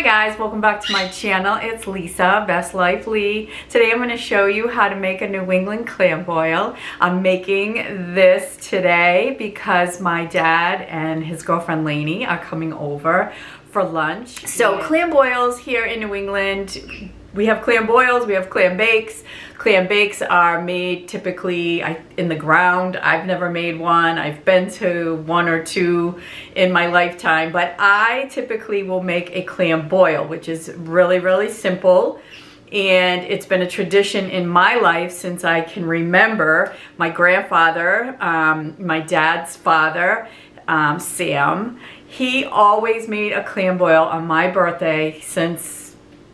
Hi guys, welcome back to my channel. It's Lisa, Best Life Lee. Today I'm going to show you how to make a New England clam boil. I'm making this today because my dad and his girlfriend Lainey are coming over for lunch. So clam boils here in New England, we have clam boils, we have clam bakes. Clam bakes are made typically in the ground. I've never made one. I've been to one or two in my lifetime, but I typically will make a clam boil, which is really, really simple. And it's been a tradition in my life since I can remember. My grandfather, um, my dad's father, um, Sam, he always made a clam boil on my birthday since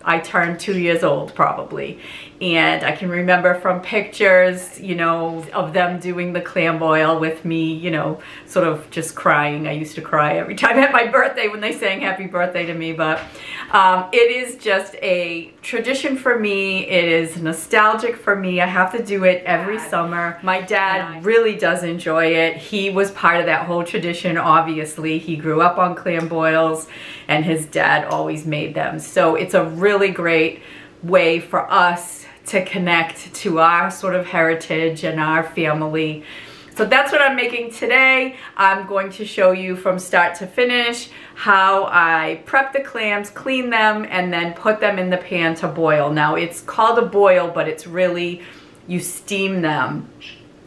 I turned two years old probably. And I can remember from pictures, you know, of them doing the clam boil with me, you know, sort of just crying. I used to cry every time at my birthday when they sang happy birthday to me. But um, it is just a tradition for me. It is nostalgic for me. I have to do it every summer. My dad really does enjoy it. He was part of that whole tradition, obviously. He grew up on clam boils and his dad always made them. So it's a really great way for us to connect to our sort of heritage and our family. So that's what I'm making today. I'm going to show you from start to finish how I prep the clams, clean them, and then put them in the pan to boil. Now it's called a boil, but it's really, you steam them.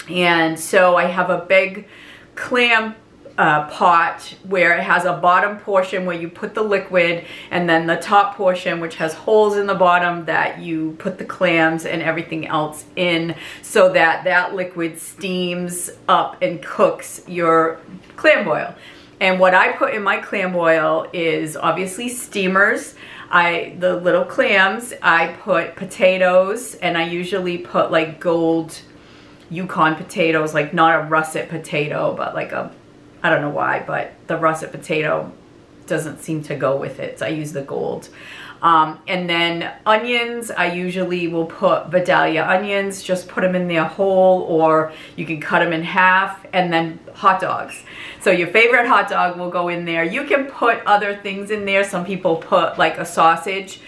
And so I have a big clam uh, pot where it has a bottom portion where you put the liquid and then the top portion which has holes in the bottom that you put the clams and everything else in so that that liquid steams up and cooks your clam boil. And what I put in my clam boil is obviously steamers. I the little clams, I put potatoes and I usually put like gold Yukon potatoes, like not a russet potato, but like a I don't know why, but the russet potato doesn't seem to go with it. So I use the gold. Um, and then onions, I usually will put Vidalia onions, just put them in there whole or you can cut them in half and then hot dogs. So your favorite hot dog will go in there. You can put other things in there. Some people put like a sausage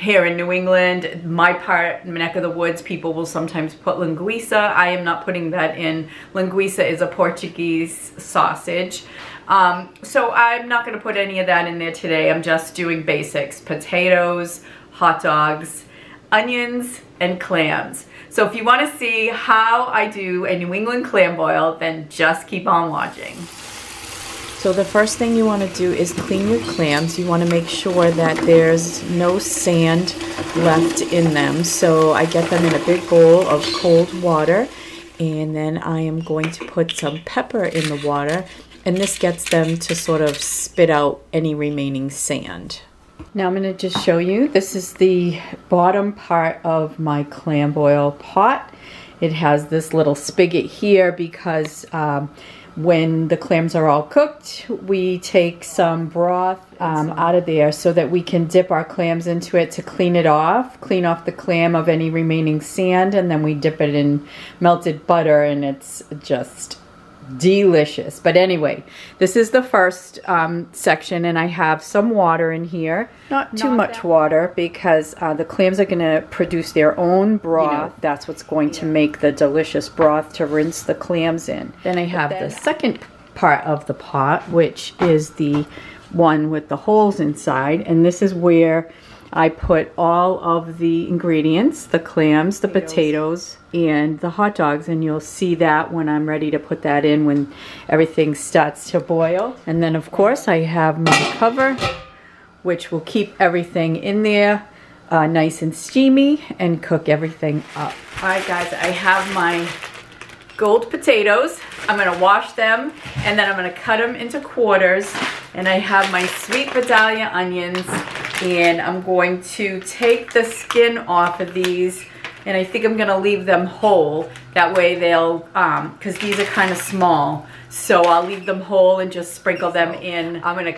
here in New England, my part, neck of the woods, people will sometimes put linguiça. I am not putting that in. Linguiça is a Portuguese sausage. Um, so I'm not going to put any of that in there today. I'm just doing basics. Potatoes, hot dogs, onions, and clams. So if you want to see how I do a New England clam boil, then just keep on watching. So the first thing you want to do is clean your clams. You want to make sure that there's no sand left in them. So I get them in a big bowl of cold water and then I am going to put some pepper in the water and this gets them to sort of spit out any remaining sand. Now I'm going to just show you. This is the bottom part of my clam boil pot. It has this little spigot here because um, when the clams are all cooked, we take some broth um, out of there so that we can dip our clams into it to clean it off, clean off the clam of any remaining sand, and then we dip it in melted butter, and it's just delicious. But anyway, this is the first um, section and I have some water in here. Not too Not much that. water because uh, the clams are going to produce their own broth. You know, That's what's going yeah. to make the delicious broth to rinse the clams in. Then I have then, the second part of the pot, which is the one with the holes inside. And this is where I put all of the ingredients, the clams, the potatoes, and the hot dogs, and you'll see that when I'm ready to put that in when everything starts to boil. And then of course I have my cover, which will keep everything in there uh, nice and steamy and cook everything up. All right guys, I have my gold potatoes. I'm gonna wash them and then I'm gonna cut them into quarters. And I have my sweet Vidalia onions and I'm going to take the skin off of these and I think I'm gonna leave them whole. That way they'll um because these are kind of small. So I'll leave them whole and just sprinkle them in. I'm gonna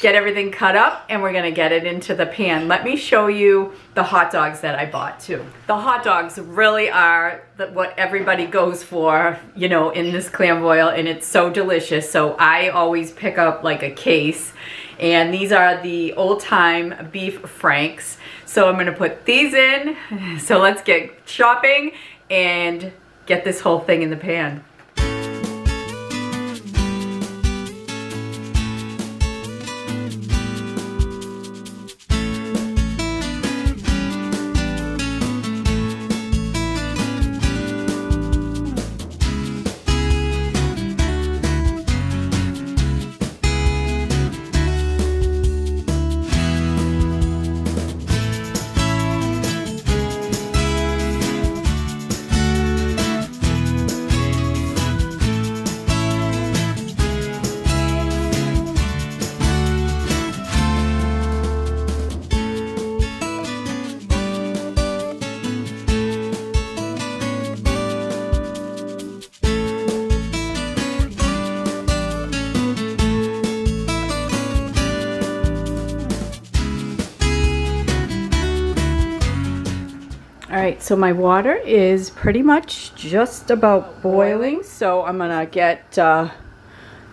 get everything cut up and we're gonna get it into the pan. Let me show you the hot dogs that I bought too. The hot dogs really are the, what everybody goes for you know in this clam boil and it's so delicious. So I always pick up like a case And these are the old time beef franks. So I'm gonna put these in. So let's get shopping and get this whole thing in the pan. All right, so my water is pretty much just about boiling. So I'm gonna get uh,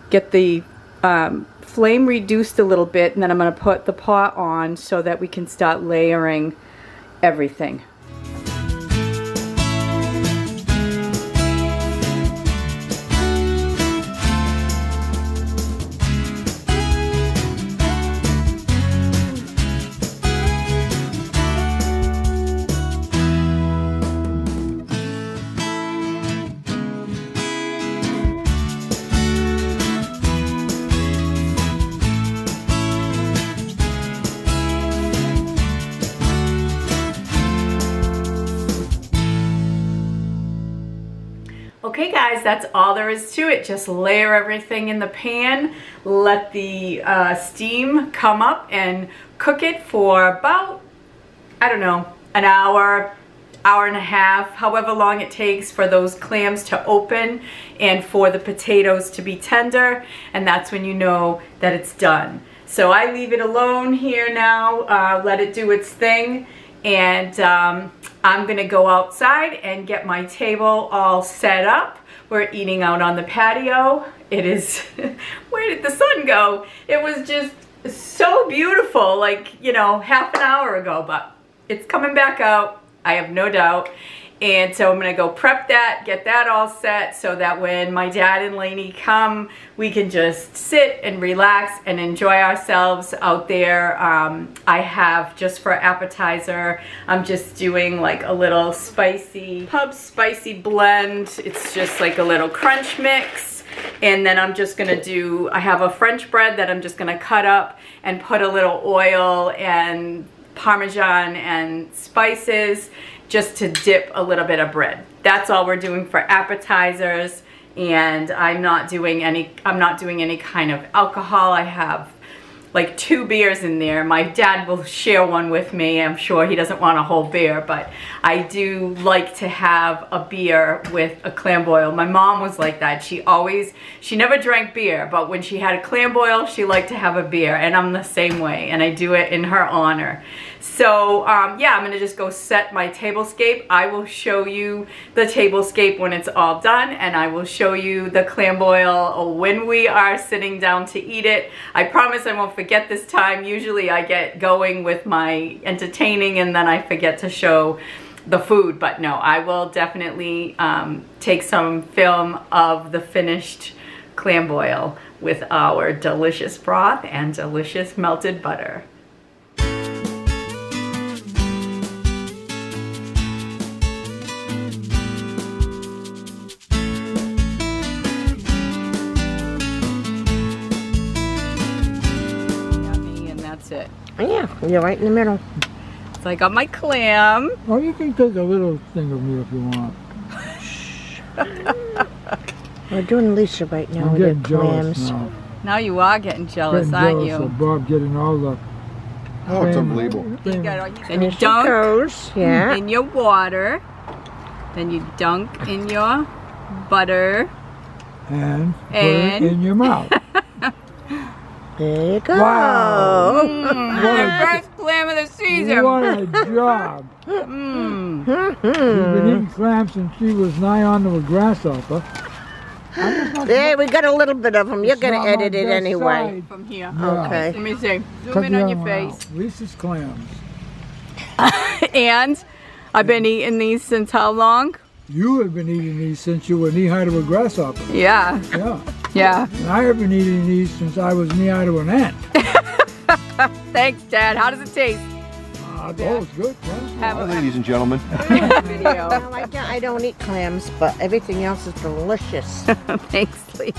get the um, flame reduced a little bit, and then I'm gonna put the pot on so that we can start layering everything. Okay guys, that's all there is to it. Just layer everything in the pan, let the uh, steam come up and cook it for about, I don't know, an hour, hour and a half, however long it takes for those clams to open and for the potatoes to be tender. And that's when you know that it's done. So I leave it alone here now, uh, let it do its thing. And um, I'm gonna go outside and get my table all set up. We're eating out on the patio. It is, where did the sun go? It was just so beautiful, like, you know, half an hour ago, but it's coming back out, I have no doubt. And so I'm gonna go prep that, get that all set so that when my dad and Lainey come, we can just sit and relax and enjoy ourselves out there. Um, I have just for appetizer, I'm just doing like a little spicy, pub spicy blend. It's just like a little crunch mix. And then I'm just gonna do, I have a French bread that I'm just gonna cut up and put a little oil and Parmesan and spices just to dip a little bit of bread. That's all we're doing for appetizers and I'm not doing any I'm not doing any kind of alcohol. I have like two beers in there. My dad will share one with me. I'm sure he doesn't want a whole beer, but I do like to have a beer with a clam boil. My mom was like that. She always, she never drank beer, but when she had a clam boil, she liked to have a beer, and I'm the same way, and I do it in her honor. So um, yeah, I'm gonna just go set my tablescape. I will show you the tablescape when it's all done and I will show you the clam boil when we are sitting down to eat it. I promise I won't forget this time. Usually I get going with my entertaining and then I forget to show the food, but no, I will definitely um, take some film of the finished clam boil with our delicious broth and delicious melted butter. You're right in the middle. So I got my clam. Or you can take a little thing of me if you want. We're doing Lisa right now I'm with the clams. Now. now. you are getting jealous, getting aren't jealous you? Of Bob getting all the. Oh, it's unbelievable. You got, then you dunk goes. Yeah. in your water. Then you dunk in your butter. And put it in your mouth. There you go. Wow. Mm, the first clam of the season. what a job! Mm. She's been eating clams since she was nigh onto a grasshopper. Hey, we got a little bit of them. You're gonna edit it anyway. side. From here. Yeah. Okay. Let me see. Cut Zoom in on your face. out. Lisa's clams. And I've been eating these since how long? You have been eating these since you were knee high to a grasshopper. Yeah, Yeah. Yeah. And I have been eating these since I was knee high to an ant. Thanks, Dad. How does it taste? Ah, oh, it's good. Yeah. Have Hi, a ladies and gentlemen. video. No, I don't, I don't eat clams, but everything else is delicious. Thanks, Lee.